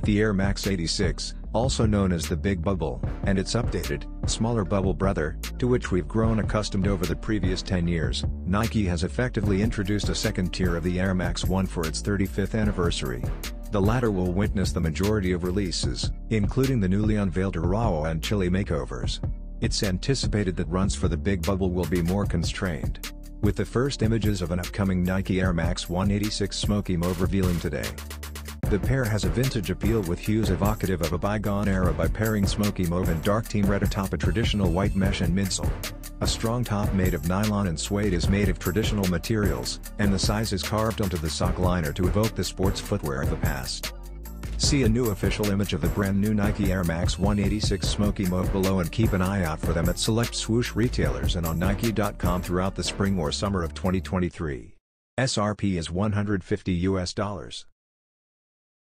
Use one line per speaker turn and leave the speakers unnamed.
With the Air Max 86, also known as the Big Bubble, and its updated, smaller bubble brother, to which we've grown accustomed over the previous 10 years, Nike has effectively introduced a second tier of the Air Max 1 for its 35th anniversary. The latter will witness the majority of releases, including the newly unveiled Arao and Chili makeovers. It's anticipated that runs for the Big Bubble will be more constrained. With the first images of an upcoming Nike Air Max 186 Smokey Mauve revealing today. The pair has a vintage appeal with hues evocative of a bygone era by pairing smoky mauve and dark team red atop a traditional white mesh and midsole. A strong top made of nylon and suede is made of traditional materials, and the size is carved onto the sock liner to evoke the sports footwear of the past. See a new official image of the brand new Nike Air Max 186 Smokey Mauve below and keep an eye out for them at select swoosh retailers and on Nike.com throughout the spring or summer of 2023. SRP is 150 US dollars.